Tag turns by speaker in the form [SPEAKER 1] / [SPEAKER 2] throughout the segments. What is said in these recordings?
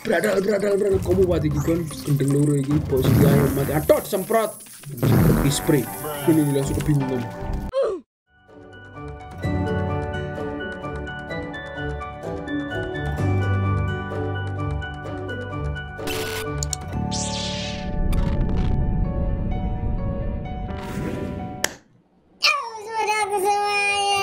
[SPEAKER 1] Beradal, beradal, beradal. Kamu iki kan gendeng loro iki posisi ayo mati. Atot semprot. Di spray. Ini langsung kebingungan.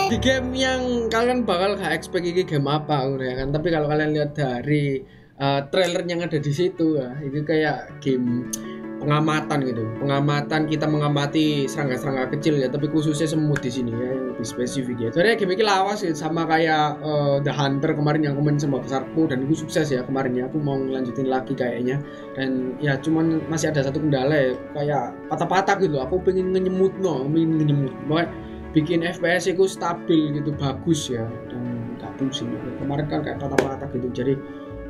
[SPEAKER 1] di game yang kalian bakal gak expect ini game apa ya kan tapi kalau kalian lihat dari uh, trailer yang ada di situ ya. Itu kayak game pengamatan gitu. Pengamatan kita mengamati serangga-serangga kecil ya. Tapi khususnya semut di sini ya yang lebih spesifik ya. Sebenarnya game ini lawas ya. Sama kayak uh, The Hunter kemarin yang main sama besarku dan itu sukses ya kemarin ya aku mau ngelanjutin lagi kayaknya. Dan ya cuman masih ada satu kendala ya. Kayak patah-patah gitu. Aku pengen ngenyemut no pengen ngenyemut Makanya bikin FPS itu stabil gitu bagus ya. Dan pusing gitu. kemarin kan kayak patah-patah gitu. Jadi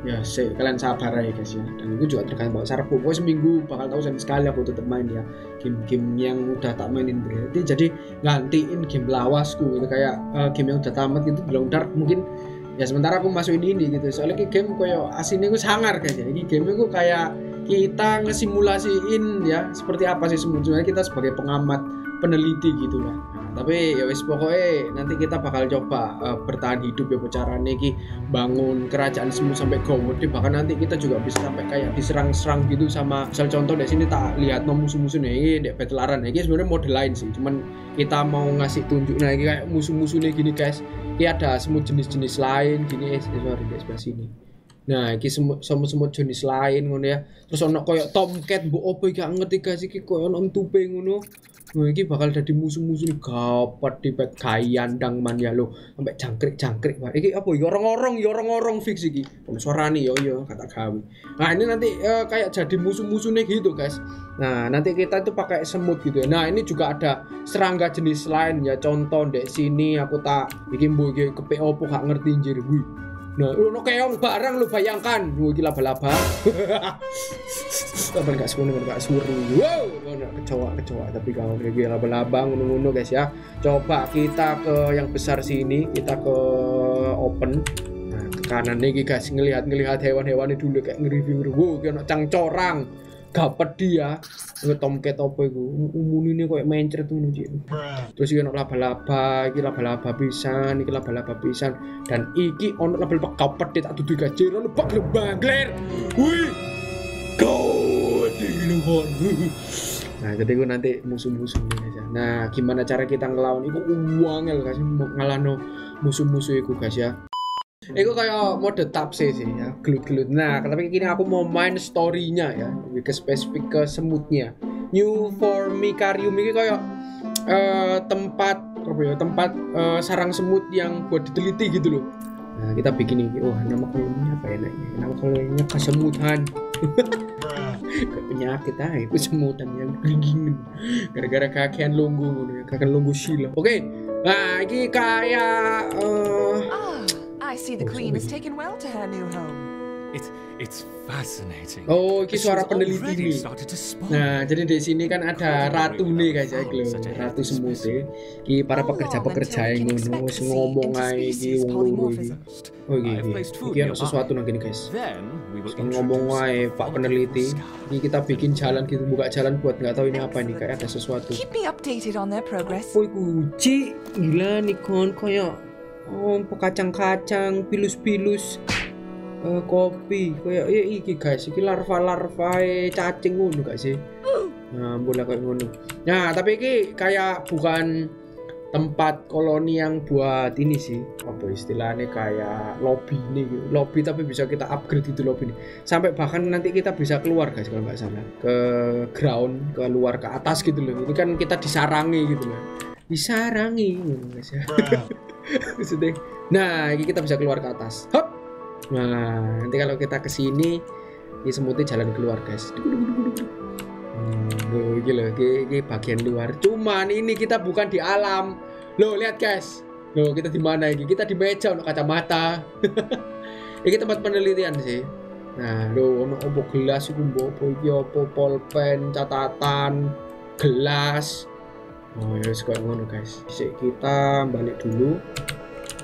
[SPEAKER 1] ya sih kalian sabar ya guys ya. Dan itu juga tergantung bakal sarapku pokoknya seminggu bakal tahu sekali aku tetap main ya. Game-game yang udah tak mainin berarti. Jadi gantiin game lawasku gitu. Kayak uh, game yang udah tamat gitu belum dark mungkin ya sementara aku masukin ini gitu. Soalnya game kayak asinnya gue sangar kayaknya ini game itu kayak kita ngesimulasiin ya seperti apa sih sebenarnya kita sebagai pengamat peneliti gitu lah. Tapi ya wis pokoknya nanti kita bakal coba uh, bertahan hidup ya cara ki bangun kerajaan semua sampai gowet bahkan nanti kita juga bisa sampai kayak diserang-serang gitu sama misal contoh di sini tak lihat no musuh-musuh nih di battle ini sebenarnya model lain sih cuman kita mau ngasih tunjuk nah ini kayak musuh-musuhnya gini guys. Ini ada semut jenis-jenis lain gini eh sorry guys sini Nah, iki semut semut jenis lain ngono ya. Terus ono koyo tomcat mbok opo iki gak ngerti guys iki koyo ono entupe ngono. Nah, iki bakal jadi musuh-musuh nih gapet di pet kayandang man ya lo sampai jangkrik-jangkrik. Iki apa ya orang-orang ya orang-orang fix iki. Ono suarane yo yo kata gawe. Nah, ini nanti uh, kayak jadi musuh-musuhnya gitu, guys. Nah, nanti kita itu pakai semut gitu ya. Nah, ini juga ada serangga jenis lain ya. Contoh dek sini aku tak bikin bu ke opo gak ngerti anjir. Wih, Nah, ono keong barang lu bayangkan. Wah, gila laba-laba. Kapan gak suruh gak suruh. Wow, kecoa kecoa tapi kalau kayak laba-laba ngono-ngono guys ya. Coba kita ke yang besar sini, kita ke open. Nah, ke kanan nih guys ngelihat-ngelihat hewan-hewan dulu kayak nge-review. Wow, ono cangcorang gapet dia tomcat apa iku? Umun ini kayak mencret ngono cik. Terus iki ono laba-laba iki laba-laba pisan iki laba-laba pisan. Dan iki ono laba-laba gapet tak dudu gajir ono bak lebangler wih. Kau Nah, jadi gue nanti musuh-musuh ini aja. Nah, gimana cara kita ngelawan? Itu uang ya kasih ngalano musuh-musuh itu guys ya. Iku kayak mode tapse sih ya, gelut-gelut. Nah, tapi kini aku mau main story-nya ya, lebih ke spesifik ke semutnya. New Formicarium ini kayak uh, tempat apa ya, tempat uh, sarang semut yang buat diteliti gitu loh. Nah, kita bikin ini. Wah, nama koloninya apa enaknya? Nama koloninya kesemutan. Kayak penyakit ah, itu semutan yang gingin. Gara-gara kakean longgo, kakean longgo sila. Oke, okay. nah ini kayak uh,
[SPEAKER 2] I see the queen has taken well to her new home.
[SPEAKER 3] It's it's fascinating.
[SPEAKER 1] Oh, ini suara peneliti nih. Nah, jadi di sini kan ada ratu nih guys ya, ratu semut Ki para pekerja-pekerja yang ngono wis ngomong ae iki wong iki. Oh iki. Iki ada sesuatu nang gini guys. Ngomong ae Pak peneliti. Ini kita bikin jalan gitu, buka jalan buat nggak tahu ini apa nih kayak ada sesuatu.
[SPEAKER 2] Keep me updated on their progress.
[SPEAKER 1] Oh, iku gila nih kon koyo oh kacang-kacang pilus-pilus uh, kopi. Kayak ya iki guys. Iki larva-larva cacing ngono gak sih nah boleh kayak ngono. Nah tapi iki kayak bukan tempat koloni yang buat ini sih. Apa istilahnya? Kayak lobby nih lobby tapi bisa kita upgrade itu lobby ini. Sampai bahkan nanti kita bisa keluar guys kalau nggak salah. Ke ground keluar ke atas gitu loh. Ini kan kita disarangi gitu loh. Disarangi guys ya maksudnya nah ini kita bisa keluar ke atas. Hop. Nah nanti kalau kita ke sini ini semutnya jalan keluar guys. Hmm, loh, ini loh ini, bagian luar. Cuman ini kita bukan di alam. Loh lihat guys. Loh kita di mana ini? Kita di meja untuk kacamata. Ini tempat penelitian sih. Nah lo ono opo gelas iki opo polpen catatan gelas oh ya suka ngono guys. Kita balik dulu.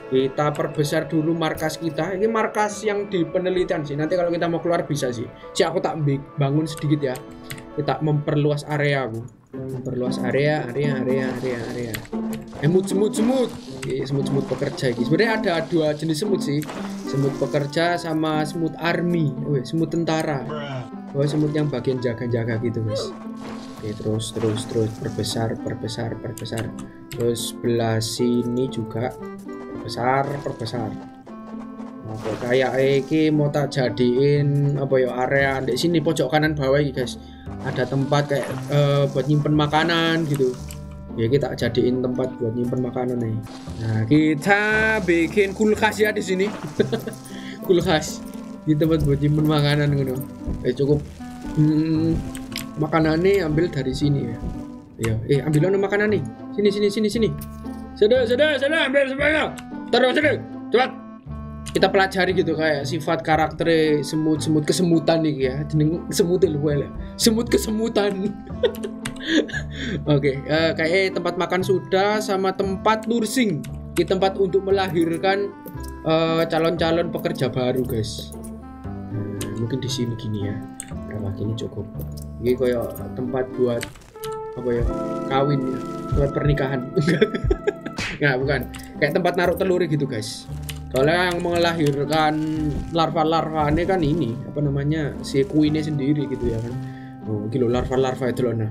[SPEAKER 1] Kita perbesar dulu markas kita. Ini markas yang di penelitian sih. Nanti kalau kita mau keluar bisa sih. Si aku tak bangun sedikit ya. Kita memperluas area aku. Memperluas area area area area area. Semut semut semut. Oke, semut semut pekerja ini sebenarnya ada dua jenis semut sih. Semut pekerja sama semut army. Wih, semut tentara. Oh semut yang bagian jaga-jaga gitu guys Oke, terus terus terus. Perbesar perbesar perbesar. Terus sebelah sini juga. Perbesar perbesar. Oke, kayak iki mau tak jadiin apa ya area? Di sini pojok kanan bawah ini guys. Ada tempat kayak eh, buat nyimpen makanan gitu. Ya kita jadiin tempat buat nyimpen makanan nih. Nah kita bikin kulkas ya di sini. Kulkas. Di tempat buat nyimpen makanan gitu eh cukup. Hmm, makanannya ambil dari sini ya. Ya eh ambil makanan nih. Sini sini sini sini. Sudah sudah sudah ambil semuanya. Taruh sini cepat. Kita pelajari gitu kayak sifat karakter semut semut kesemutan nih ya. Jeneng semut lu ya. Semut kesemutan. Oke eh, kayak tempat makan sudah sama tempat nursing. Di tempat untuk melahirkan eh, calon-calon pekerja baru guys mungkin di sini gini ya. Berapa gini cukup. Ini kayak tempat buat apa ya kawin ya. Buat pernikahan. Nggak bukan. Kayak tempat naruh telur gitu guys. Soalnya yang melahirkan larva-larva ini kan ini apa namanya si kuinnya sendiri gitu ya kan. Oh gitu larva-larva itu loh nah.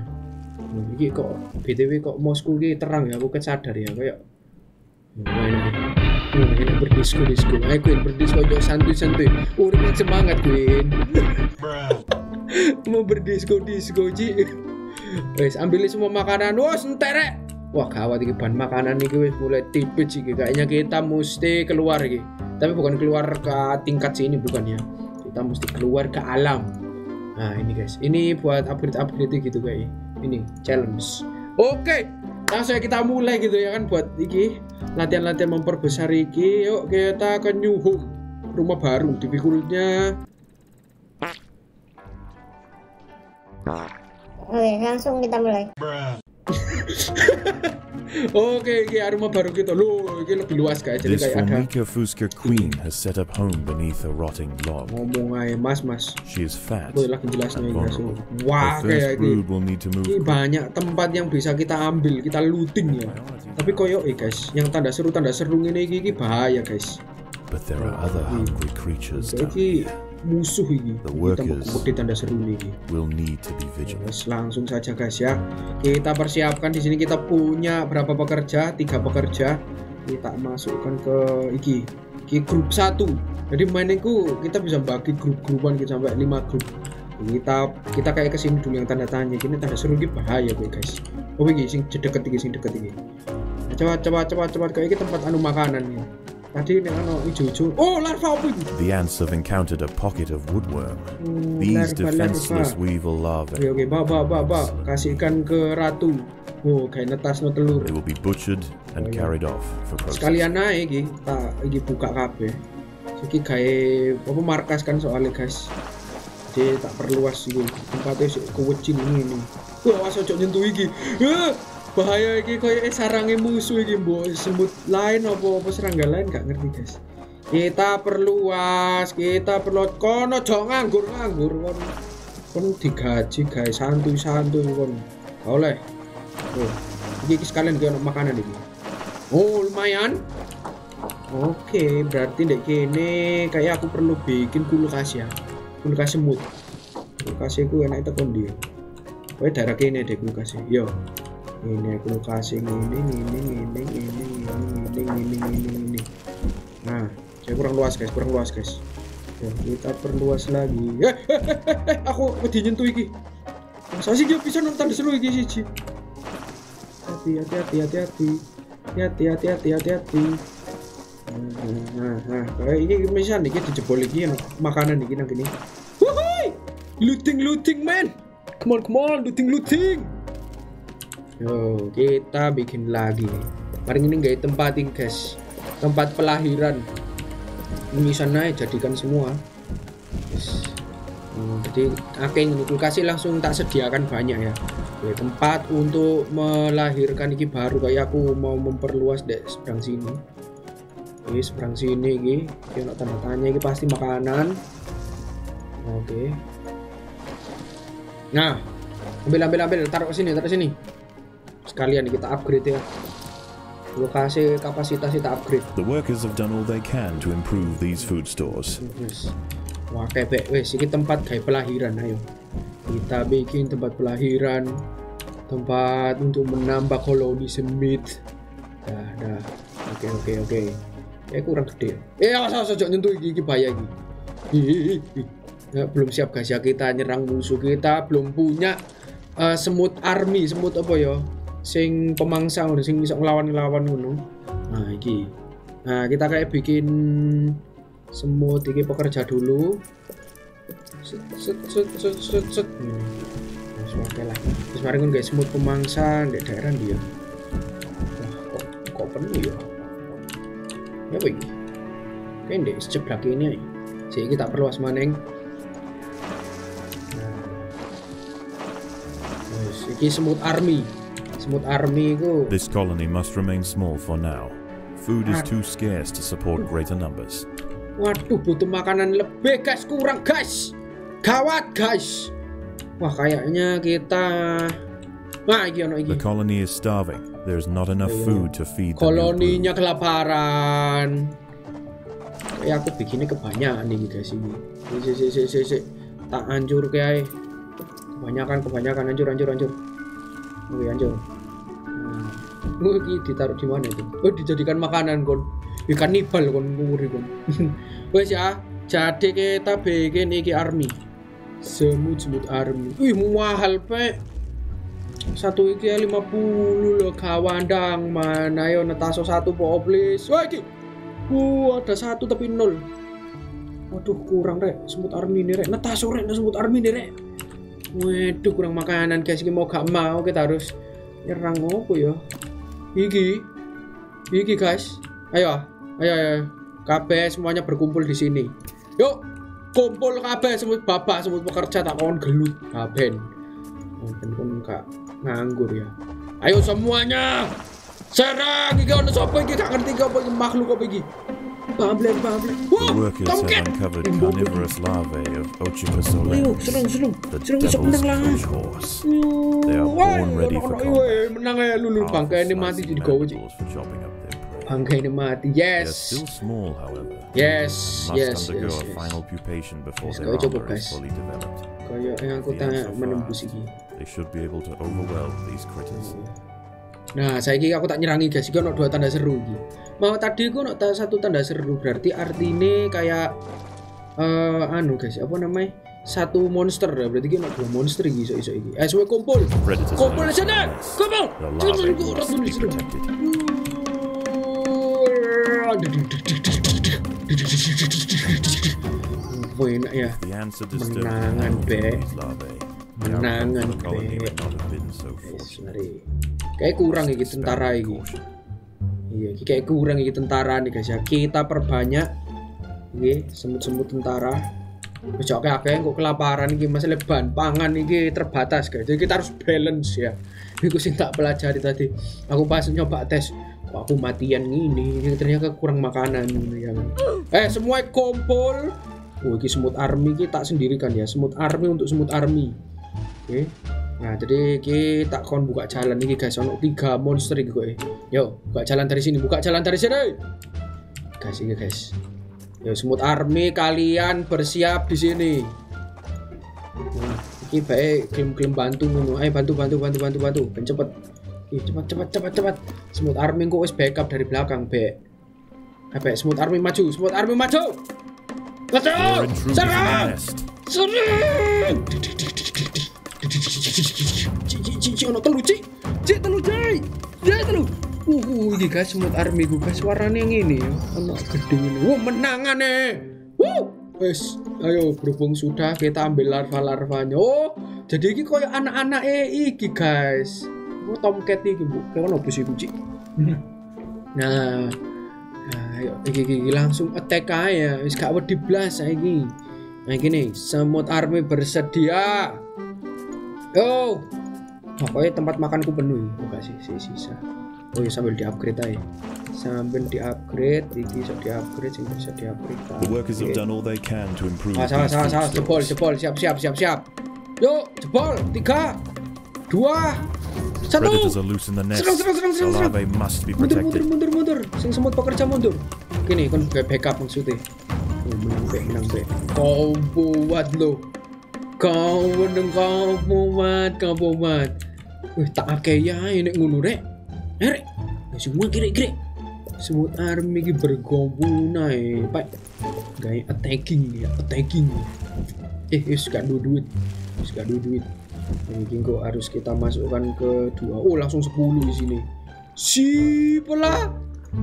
[SPEAKER 1] Oh, ini kok btw kok mosku ini terang ya aku kesadar ya kayak. Ini. Ini berdisko disko ayo Queen berdisko jauh santuy santuy udah semangat Queen. Mau berdisko disko Ci. Wes ambil semua makanan. Wah enterek wah gawat iki bahan makanan iki wis mulai tipis iki. Kayaknya kita mesti keluar iki. Tapi bukan keluar ke tingkat sini bukan ya. Kita mesti keluar ke alam. Nah ini guys. Ini buat upgrade upgrade gitu kayak ini. Challenge. Oke langsung kita mulai gitu ya kan buat iki latihan-latihan memperbesar iki yuk kita ke new home rumah baru difficultnya
[SPEAKER 4] Oke, langsung kita mulai.
[SPEAKER 1] Oke, iki rumah baru kita. Loh, iki lebih luas guys. Jadi
[SPEAKER 5] This
[SPEAKER 1] kayak ada
[SPEAKER 5] Formika Fuska queen has set up home beneath a rotting log.
[SPEAKER 1] ngomong aja, Mas, Mas.
[SPEAKER 5] She is fat
[SPEAKER 1] Gue lagi jelasnya ini. Wah, kayak ini. Ini banyak tempat yang bisa kita ambil, kita looting ya. Tapi koyo eh guys, yang tanda seru tanda seru ini iki, iki bahaya guys.
[SPEAKER 5] but there are other hungry creatures
[SPEAKER 1] Iki. Musuh
[SPEAKER 5] workers.
[SPEAKER 1] mau tanda seru ini.
[SPEAKER 5] Will need to be vigilant.
[SPEAKER 1] Terus langsung saja guys ya. Kita persiapkan di sini kita punya berapa pekerja? Tiga pekerja. Kita masukkan ke iki. Iki grup satu. Jadi maininku kita bisa bagi grup-grupan kita sampai 5 grup. Kita kita kayak ke sini dulu yang tanda tanya. Ini tanda seru ini bahaya gue guys. Oh iki sing deket iki sing deket. Nah, Cepat cepat cepat cepat kayak tempat anu makanan ya. Tadi ini anu hijau-hijau. Oh larva apa ini?
[SPEAKER 5] The ants have encountered a pocket of woodworm.
[SPEAKER 1] Hmm,
[SPEAKER 5] These defenseless weevil larvae.
[SPEAKER 1] Oke oke, bawa bawa bawa, bawa. kasihkan ke ratu. Oh, kayak netas no telur.
[SPEAKER 5] They will be butchered
[SPEAKER 1] Oh,
[SPEAKER 5] and
[SPEAKER 1] yeah.
[SPEAKER 5] carried off for processing.
[SPEAKER 1] Sekalian naik iki, tak iki buka kabeh. Iki kayak apa markas kan soalnya guys. Jadi tak perluas iki. Tempatnya sih kewecin ini ini. Wah, awas ojo nyentuh iki. Ah, bahaya iki kayak sarangnya musuh iki, mbok semut lain apa apa serangga lain gak ngerti guys. Kita perluas, kita perlu kono ojo nganggur nganggur kon. Kon digaji guys, santuy santuy kon. Oleh. Oh, iki, sekalian kayak makanan iki. Oh lumayan. Oke, berarti dek kene kayak aku perlu bikin kulkas ya. Kulkas semut. Kulkas itu enak itu kondi. Kowe daerah kene deh kulkas Yo. Ini kulkas ini ini ini ini ini ini ini ini ini ini. Nah, saya kurang luas guys, kurang luas guys. Yo, kita perluas lagi. Eh, eh, eh, eh, eh, aku wedi nyentuh iki. Masa sih dia bisa nonton seru iki siji. Hati hati hati hati hati. Hati hati hati hati hati. Nah, nah, kayak ini misal nih kita jebol lagi yang makanan nih gini. Wuhui! Looting looting man. Come on come on looting looting. Yo, kita bikin lagi. Mari ini nggak tempat ini guys. Tempat pelahiran. Ini sana jadikan semua. Yes. Hmm, jadi akhirnya ini kasih langsung tak sediakan banyak ya. Oke, tempat untuk melahirkan iki baru kayak aku mau memperluas dek seberang sini Oke, seberang sini iki. Iki ono tanda tanya iki pasti makanan. Oke. Nah, ambil ambil ambil taruh sini, taruh sini. Sekalian kita upgrade ya. Lokasi kapasitas kita upgrade.
[SPEAKER 5] The workers have done all they can to improve these food stores.
[SPEAKER 1] Wes. Wah, kayak wes iki tempat kayak pelahiran ayo. Kita bikin tempat pelahiran, tempat untuk menambah koloni semit. Dah, dah. Oke, oke, oke. Eh kurang gede. Eh, awas awas aja nyentuh iki bahaya ih. Ya, belum siap guys ya kita nyerang musuh kita, belum punya eh, semut army, semut apa ya? Sing pemangsa ngono, sing bisa ngelawan-ngelawan ngono. Nah, iki. Nah, kita kayak bikin semut iki pekerja dulu. Set set set set set oke lah. Terus mari guys semut pemangsa di daerah dia wah kok kok penuh ya? Ya apa kayak di sebelah ini sih kita perluas maneng Wes, iki semut army semut army ku
[SPEAKER 5] This colony must remain small for now. Food is too scarce to support greater numbers.
[SPEAKER 1] Waduh, butuh makanan lebih guys, kurang guys. Gawat guys. Wah, kayaknya kita Wah, iki ono iki.
[SPEAKER 5] The colony is starving. There's not enough
[SPEAKER 1] Ayo.
[SPEAKER 5] food to feed
[SPEAKER 1] Koloninya kelaparan. Kayak aku bikinnya kebanyakan nih guys ini. Si si si si si. Tak hancur kayak kebanyakan kebanyakan hancur hancur hancur. Oke, hancur. Oh, iki ditaruh di mana itu? Oh, dijadikan makanan kon. Ikan nibal kon nguri kon. Wes ya, jadi kita bikin iki army. Semut semut army. Wih, mahal pe. Satu iki ya 50 loh kawandang mana yo netaso satu po please. Wah iki. Wah, ada satu tapi nol. Waduh, kurang rek. Semut army nih rek. Netaso rek, semut army nih rek. Waduh, kurang makanan guys. Ini mau gak mau kita harus nyerang apa ya? Iki. Iki guys. Ayo, ayo, ayo. Kabeh semuanya berkumpul di sini. Yuk, kumpul kabeh semut bapak, semut pekerja tak kawan gelut. Kaben. Mungkin pun gak nganggur ya. Ayo semuanya. Serang iki ono sapa iki gak ngerti apa makhluk apa iki. Pamble, pamble.
[SPEAKER 5] The
[SPEAKER 1] Wah,
[SPEAKER 5] workers have
[SPEAKER 1] tomcat.
[SPEAKER 5] uncovered
[SPEAKER 1] Embo-
[SPEAKER 5] carnivorous larvae of Ochica
[SPEAKER 1] Ayo,
[SPEAKER 5] solens,
[SPEAKER 1] serang, serang.
[SPEAKER 5] the
[SPEAKER 1] Serang iso
[SPEAKER 5] devil's
[SPEAKER 1] menang lah.
[SPEAKER 5] coach horse. They are
[SPEAKER 1] Wah,
[SPEAKER 5] born ready
[SPEAKER 1] ono-
[SPEAKER 5] for
[SPEAKER 1] ono-
[SPEAKER 5] combat.
[SPEAKER 1] weh, menang ya lulu
[SPEAKER 5] Powerful
[SPEAKER 1] bangkai ini mati
[SPEAKER 5] slicing
[SPEAKER 1] jadi gowo cik.
[SPEAKER 5] mandibles for chopping up their prey.
[SPEAKER 1] Bangkai ini mati.
[SPEAKER 5] They are
[SPEAKER 1] Yes.
[SPEAKER 5] still small, however.
[SPEAKER 1] Yes,
[SPEAKER 5] Must
[SPEAKER 1] yes,
[SPEAKER 5] undergo
[SPEAKER 1] yes,
[SPEAKER 5] a
[SPEAKER 1] yes.
[SPEAKER 5] final pupation before
[SPEAKER 1] Yes,
[SPEAKER 5] their
[SPEAKER 1] kau coba,
[SPEAKER 5] armor
[SPEAKER 1] guys.
[SPEAKER 5] is fully developed.
[SPEAKER 1] Kayak yang aku
[SPEAKER 5] The
[SPEAKER 1] tanya
[SPEAKER 5] answer
[SPEAKER 1] menembus
[SPEAKER 5] far.
[SPEAKER 1] iki.
[SPEAKER 5] They should be able to overwhelm these critters.
[SPEAKER 1] Nah, saya aku tak nyerangi guys, iki ono dua tanda seru iki. Mau tadi aku ta- satu tanda seru berarti artinya kayak eh anu guys, apa namanya? Satu monster berarti ono dua monster iki iso-iso iki. Eh, suwe kumpul. Kumpul di sana. Kumpul. Wah, enak ya. Menangan, Be. Menangan, Be.
[SPEAKER 5] would
[SPEAKER 1] Kayak kurang iki tentara
[SPEAKER 5] caution.
[SPEAKER 1] Iya, kayak kurang iki tentara nih guys ya. Kita perbanyak iki semut-semut tentara. Wis oke akeh kok kelaparan iki masalah bahan pangan iki terbatas guys. Jadi kita harus balance ya. Iku sing tak pelajari tadi. Aku pas nyoba tes kok aku matian ini ternyata kurang makanan gitu ya kan. Eh semua kumpul. Oh, iki semut army iki tak sendirikan ya. Semut army untuk semut army. Oke. Nah, jadi kita kon buka jalan ini guys, ono tiga monster iki kok. Yo, buka jalan dari sini, buka jalan dari sini. Guys, ini guys. Yo, semut army kalian bersiap di sini. Nah, iki baik klaim-klaim bantu ngono. Ayo bantu bantu bantu bantu bantu. Ben cepet. Ih, cepat cepat cepat cepat. Semut army kok wis backup dari belakang, Bek. Ayo, semut army maju, semut army maju. Maju! Serang! Serang! Ono telu, cik. Cik, telu, cik. Cik, telu. Uh, uh, guys, semut army gue guys, warnanya yang ini ya. Ono gede ini. Wah, menangan nih. Wuh. Wes, ayo berhubung sudah kita ambil larva-larvanya. Oh, jadi ini koyo anak-anak eh iki guys. Oh, tomcat iki, Bu. Kayak ono bus iku, cik. Nah, nah ayo iki langsung attack aja. Wis gak wedi blas saiki. Nah gini, semut army bersedia. Yo, pokoknya tempat makanku penuh. Oh gak sih, sih sisa. oh ya sambil di upgrade aja. Sambil di upgrade iki bisa di upgrade sing bisa di upgrade
[SPEAKER 5] The workers have done all they can to improve
[SPEAKER 1] ah, salah salah salah. jebol jebol. Siap siap siap siap. Yuk jebol. Tiga dua satu. Serang, serang, serang, serang, serang. mundur mundur mundur mundur. Sing semut pekerja mundur. Gini kan backup maksudnya. Oh, menang be menang. Be kau buat lo kau menang kau buat kau buat wih tak akeh ya ini ngono rek. Eh, rek. Ya, semua kiri kiri semut army ki bergabung naik pak gaya attacking ya attacking eh wis gak duit duit. Wis gak duit. Ini kok harus kita masukkan ke dua. Oh langsung 10 di sini. Sip lah.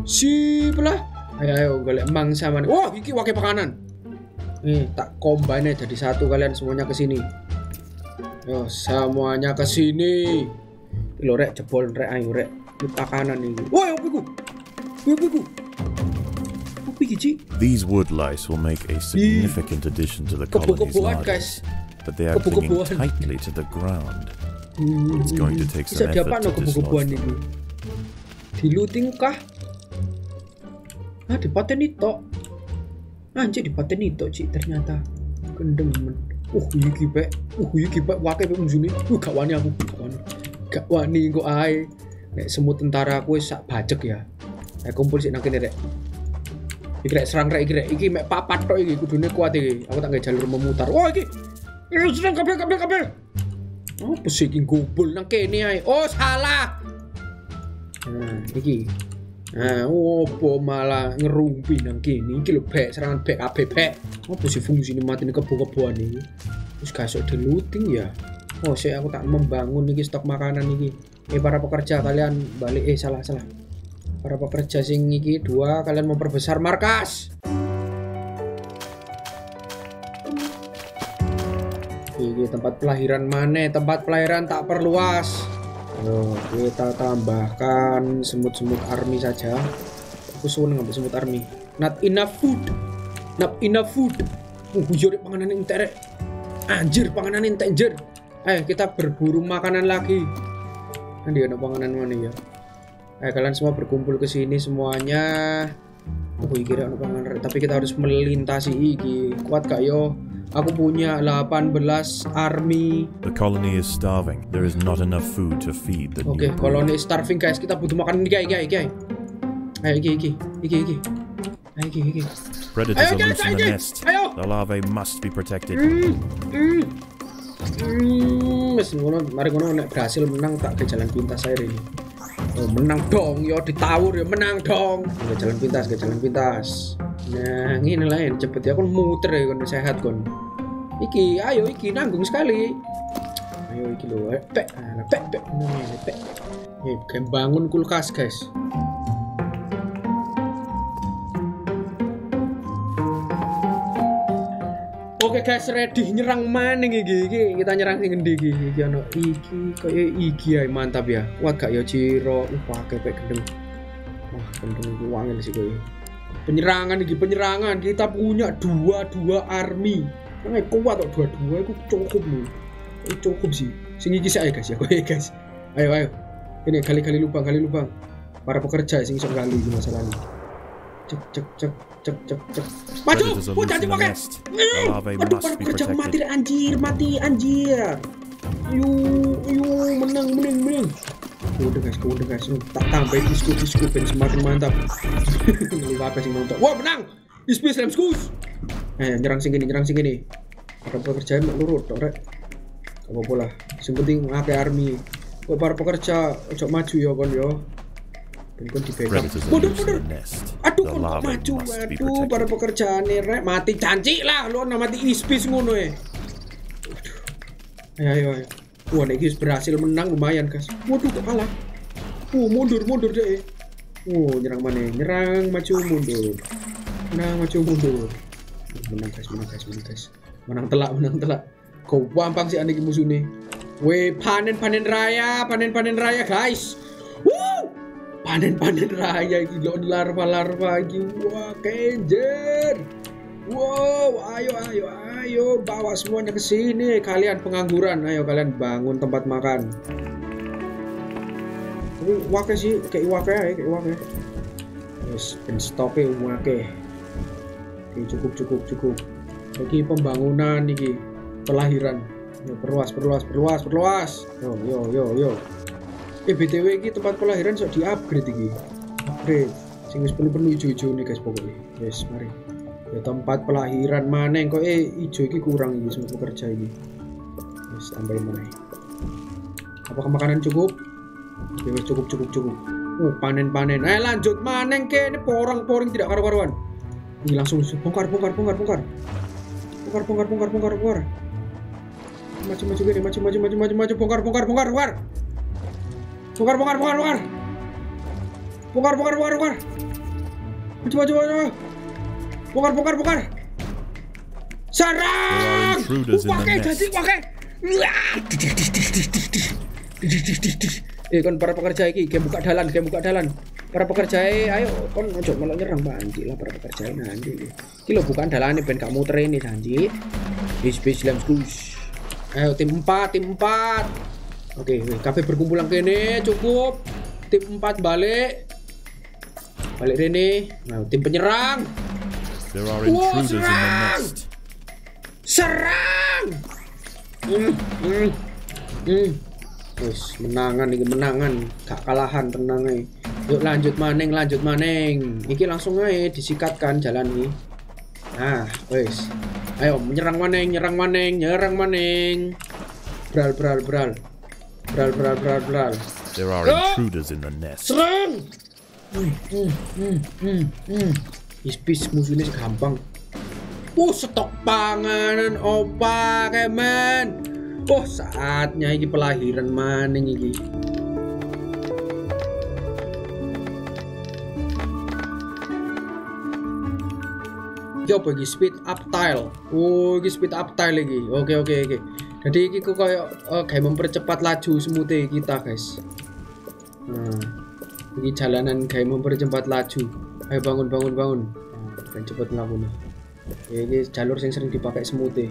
[SPEAKER 1] Sip lah. Ayo ayo golek mangsa mana wah iki wakil pakanan nih tak combine jadi satu kalian semuanya ke sini. Yo semuanya ke sini. Lo rek jebol rek ayo rek. Ini pakanan ini. Wah apa iku apa iku apa iki Ci?
[SPEAKER 5] These wood lice will make a significant addition to the colony's
[SPEAKER 1] guys.
[SPEAKER 5] but they are clinging tightly to the ground.
[SPEAKER 1] Hmm,
[SPEAKER 5] It's going to take some effort to dislodge them.
[SPEAKER 1] ini diluting kah? Ah dipateni tok anjir dipateni tok cik ternyata. Gendeng men. Uh iki pek uh iki pek wake pek muzune uh gak wani aku gak wani. Gak wani kok ae. Nek semut tentara aku sak bajek ya. Ayo kumpul sih kene rek. Iki rek serang rek iki rek. Iki mek papat tok iki kudune kuat iki. Aku tak jalur memutar. Wah iki. Ini serang kabel kabel kabel. Apa sih iki gobol nang kene oh salah. Nah iki nah opo malah ngerumpi nang kene? Iki lho bek serangan bek kabeh bek. Apa sih fungsine mati nih kebo-keboan iki terus gak sok diluting ya? Oh saya aku tak membangun iki stok makanan iki. Eh para pekerja kalian balik eh salah salah para pekerja sing iki dua kalian memperbesar markas! Ini tempat pelahiran mana? Tempat pelahiran tak perluas. Kita tambahkan semut-semut army saja. Aku seneng ngambil semut army. Not enough food. Not enough food. Uh, jori panganan entek. Anjir, panganan entek anjir. Ayo kita berburu makanan lagi. Nanti ada panganan mana ya? Ayo kalian semua berkumpul ke sini semuanya. Aku kira ada panganan, tapi kita harus melintasi iki. Kuat gak yo? Aku punya 18 army.
[SPEAKER 5] The colony is starving. There is not enough food to feed the
[SPEAKER 1] Oke,
[SPEAKER 5] brood.
[SPEAKER 1] ini starving guys, kita butuh makan ini guys, guys, guys. Ayo iki iki, iki iki. Ayo iki iki.
[SPEAKER 5] Predators
[SPEAKER 1] Ayo,
[SPEAKER 5] are
[SPEAKER 1] guys,
[SPEAKER 5] loose in the nest.
[SPEAKER 1] Ayo.
[SPEAKER 5] The larvae must be protected.
[SPEAKER 1] Hmm, wis ngono, mari ngono nek berhasil menang tak ke jalan pintas saya ini. Oh, menang dong, yo ditawur ya menang dong. Ke jalan pintas, ke jalan pintas. Nah, ini yang cepet ya kon muter ya kon sehat kon. Iki, ayo iki nanggung sekali. Ayo iki lho, eh, pek, ah, pek, pek, pek. Eh, kayak bangun kulkas guys. Oke guys, ready nyerang maning iki. Iki kita nyerang sing endi iki? Iki ono iki koyo iki ae mantap ya. Kuat gak ya Ciro? Uh, pakai pek gendeng. Wah, gendeng wangil sih koyo. Penyerangan iki, penyerangan. Kita punya dua-dua army. Nang kuat kok dua-dua iku cukup lho. Itu cukup sih. Sing iki saya guys ya, koyo guys. Ayo ayo. Ini kali-kali lubang, kali lubang. Para pekerja sing iso gali iki masalahnya. Cek cek cek cek cek cek. Maju! Oh, pakai.
[SPEAKER 5] nest. The larvae
[SPEAKER 1] Waduh, para pekerja mati anjir, mati anjir. Ayo, ayo, menang, menang, menang. Udah guys, udah guys, Oh, tak tambah disku disku ben semakin mantap. Lu apa sih nonton? Wah menang, Ispis Lemskus. Eh nyerang sing gini, nyerang sing gini. Para pekerja mek lurut, tok rek. Gak apa-apa lah, sing penting akeh army. Kok para pekerja ojo maju ya kon yo. Ben kon di backup. Mundur, mundur. Aduh, kon maju. Aduh, para pekerjaan rek mati janji lah. Lu ana mati ispis ngono ya. Aduh. Ayo, ayo, ayo. Wah, nek iki berhasil menang lumayan, guys. Waduh, kok kalah. Uh, mundur, mundur deh. Uh, nyerang mana? Nyerang, maju, mundur. Menang, maju, mundur. Menang, guys, menang, guys, menang, guys. Menang telak, menang telak. Kau gampang sih aneh musuh nih. Weh, panen, panen raya, panen, panen raya, guys. Woo! panen-panen raya iki lho larva-larva iki wah kenjer wow ayo ayo ayo bawa semuanya ke sini kalian pengangguran ayo kalian bangun tempat makan Tapi wake sih, kayak wake ya, kayak wake. Wes, ben stoke wake. Oke, cukup cukup cukup. Lagi pembangunan iki, pelahiran. Yo, perluas, perluas, perluas, perluas. Yo, yo, yo, yo. Eh, BTW iki tempat pelahiran sok di-upgrade iki. Upgrade. Sing wis penuh-penuh ijo-ijo nih guys pokoknya. Wes, mari. Ya tempat pelahiran maneng kok eh ijo iki kurang iki semua pekerja iki. Wes, tambahin mana? Apakah makanan cukup? Ya cukup cukup cukup. Oh, panen panen. Eh lanjut maneng ke ini porang poring tidak karu-karuan. Ini langsung bongkar bongkar bongkar bongkar. Bongkar bongkar bongkar bongkar bongkar. Maju maju gini maju maju maju maju maju bongkar bongkar bongkar bongkar. Bongkar bongkar bongkar bongkar. Bongkar bongkar bongkar bongkar. Maju maju maju. Bongkar bongkar bongkar. Sarang!
[SPEAKER 5] the
[SPEAKER 1] Pakai jadi pakai. Eh kan para pekerja iki kayak buka dalan, kayak buka dalan. Para pekerja ayo kon ojo malah nyerang banci lah para pekerja nanti. Iki lho bukan dalan ben gak muter ini janji. Bis bis lem. Ayo tim 4, tim 4. Oke, kabeh berkumpul kene cukup. Tim 4 balik. Balik rene. Nah, tim penyerang.
[SPEAKER 5] There are
[SPEAKER 1] Whoa,
[SPEAKER 5] intruders in the
[SPEAKER 1] serang!
[SPEAKER 5] nest.
[SPEAKER 1] Serang! Hmm, hmm, hmm. Wis menangan iki menangan, gak kalahan tenang ae. Yuk lanjut maneng, lanjut maneng. Iki langsung ae disikatkan jalan ini. Nah, wis. Ayo menyerang maneng, nyerang maneng, nyerang maneng. Bral bral bral. Bral bral bral bral.
[SPEAKER 5] There are
[SPEAKER 1] Ah!
[SPEAKER 5] intruders in the nest.
[SPEAKER 1] Serang! Hmm, hmm, hmm, hmm, hmm. Ispis musuhnya gampang. Oh, stok panganan opa kemen. Oh, saatnya iki pelahiran maning iki. Iki apa speed up tile. Oh, iki speed up tile iki. Oke, oke, oke. Jadi iki kok kayak eh, kayak mempercepat laju smoothie kita, guys. Nah, ini jalanan kayak mempercepat laju. Ayo bangun bangun bangun. Nah, dan cepat melakukan. Ya, ini jalur yang sering dipakai smoothie.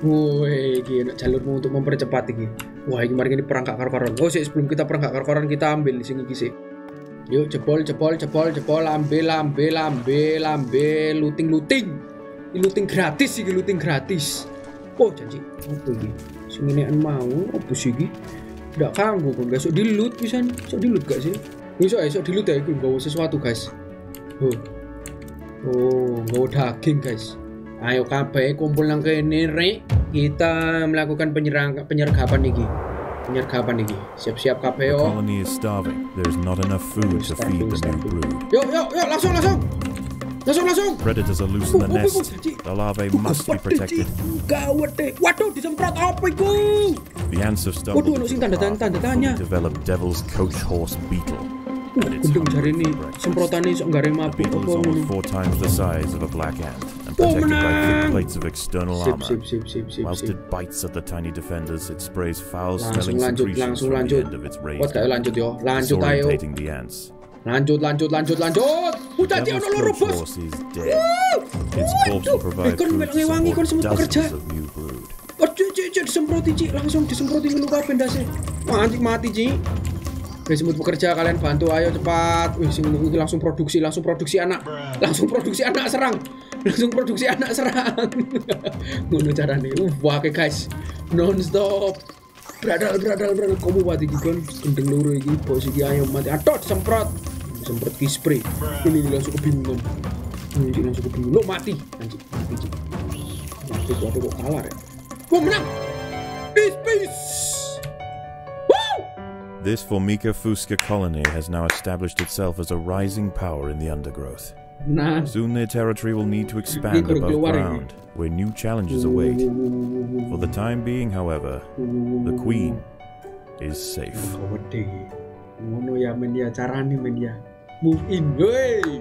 [SPEAKER 1] Woi, ini jalurmu untuk mempercepat ini. Wah, ini mari ini perang gak karo-karon. Oh, sih sebelum kita perang gak karo-karon kita ambil di sini sih. Yuk, jebol, jebol, jebol, jebol, ambil, ambil, ambil, ambil, looting, looting. Ini looting gratis sih, looting gratis. Oh, janji. Apa ini? Sing ini mau, apa sih ini? Nggak kanggo kok guys, sok di loot bisa sok di loot gak sih? Bisa ya, sok di loot ya, itu bawa sesuatu guys. Oh, oh, bawa daging guys. Ayo kabeh kumpul nang kene rek. Kita melakukan penyerang penyergapan iki. Penyergapan iki. Siap-siap kabeh
[SPEAKER 5] The
[SPEAKER 1] yo.
[SPEAKER 5] colony is starving. There is not enough food to feed the new brood.
[SPEAKER 1] Yuk, yuk, yuk, langsung, langsung. Langsung, langsung.
[SPEAKER 5] Predators are loose in the nest. The larvae must be protected.
[SPEAKER 1] Gawat deh. Waduh, disemprot apa iku?
[SPEAKER 5] The ants have
[SPEAKER 1] Waduh,
[SPEAKER 5] stumbled
[SPEAKER 1] sing
[SPEAKER 5] into
[SPEAKER 1] tanda tanda tanda tanya.
[SPEAKER 5] developed devil's coach horse beetle.
[SPEAKER 1] Uh,
[SPEAKER 5] it's
[SPEAKER 1] gendeng jari ini nggak
[SPEAKER 5] The
[SPEAKER 1] mabuk
[SPEAKER 5] beetle
[SPEAKER 1] apa
[SPEAKER 5] is almost
[SPEAKER 1] ngono.
[SPEAKER 5] four times the size of a black ant and protected by thick plates of external armor.
[SPEAKER 1] sip, sip, sip, sip,
[SPEAKER 5] Whilst it bites at the tiny defenders, it sprays foul-smelling secretions
[SPEAKER 1] langsung
[SPEAKER 5] from the
[SPEAKER 1] lanjut.
[SPEAKER 5] end of its raised
[SPEAKER 1] gak ya? lanjut yo, lanjut ayo.
[SPEAKER 5] the ants.
[SPEAKER 1] Lanjut, lanjut, lanjut, lanjut. Udah dia ono loro bos.
[SPEAKER 5] Its corpse will provide
[SPEAKER 1] kon
[SPEAKER 5] food to support dozens of new brood.
[SPEAKER 1] Oh, cik, cik, disemproti cik, langsung disemproti ngeluh kabeh ndase. Anjing mati cik. Wih, semut bekerja kalian bantu ayo cepat. Wih, sing langsung produksi, langsung produksi anak. Langsung produksi anak serang. Langsung produksi anak serang. Ngono carane. Wah, oke, guys. Non stop. Bradal, bradal, bradal. Kamu mati iki kon. Gendeng loro iki, bos iki ayo mati. Aduh, disemprot. Disemprot ki. Ini langsung kebingungan. Ini langsung kebingungan. Lo mati. Anjing, mati. Mati kok aku kok kalah ya. Wah, menang. Peace, peace.
[SPEAKER 5] This Formica fusca colony has now established itself as a rising power in the undergrowth.
[SPEAKER 1] Nah.
[SPEAKER 5] Soon their territory will need to expand above ground, where new challenges await. For the time being, however, the queen is safe.
[SPEAKER 1] Ngono ya men ya carane men ya. Move in, woi.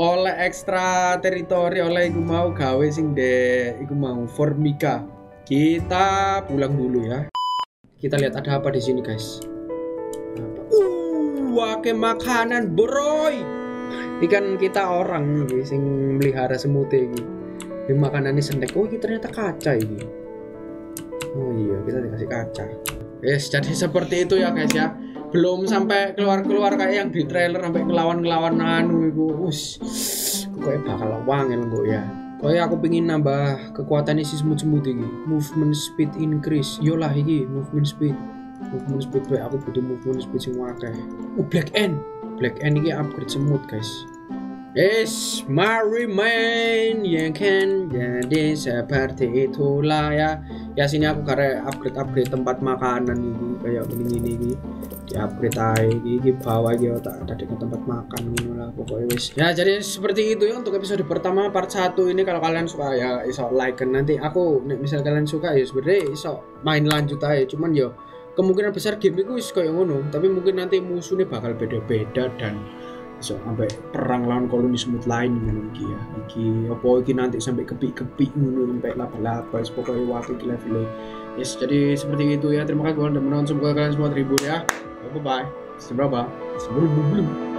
[SPEAKER 1] Oleh ekstra teritori oleh iku mau gawe sing de iku mau Formica. Kita pulang dulu ya. Kita lihat ada apa di sini, guys. Apa? Uh, wake makanan, broy. Ikan kita orang nih sing melihara semut. Ini makanannya snack. Oh, ini ternyata kaca ini. Oh iya, kita dikasih kaca. Yes, jadi seperti itu ya guys ya. belum sampai keluar-keluar kayak yang di trailer sampai ngelawan-ngelawan anu iku us kayak bakal wangel kok ya Kayak aku pingin nambah kekuatan si semut-semut ini movement speed increase yo lah iki movement speed movement speed bae aku butuh movement speed sing akeh oh black end black end ini upgrade semut guys Yes, Mary Man yang kan jadi seperti itulah ya. Ya sini aku karena upgrade upgrade tempat makanan ini kayak gini gini ini di upgrade aja di bawah gitu tak ada dengan tempat makan gitu lah pokoknya wis. Ya jadi seperti itu ya untuk episode pertama part 1 ini. Kalau kalian suka ya iso like kan nanti. Aku misal kalian suka ya sebenarnya iso main lanjut aja. Cuman yo kemungkinan besar game itu kayak ngono. Tapi mungkin nanti musuhnya bakal beda-beda dan so sampai perang lawan koloni semut lain ngono iki ya. Iki apa iki nanti sampai kepik-kepik ngono sampai laba-laba pokoknya waktu iki level yes jadi seperti itu ya. Terima kasih menonton. Semoga kalian semua terhibur ya. Bye bye seberapa? Sebelum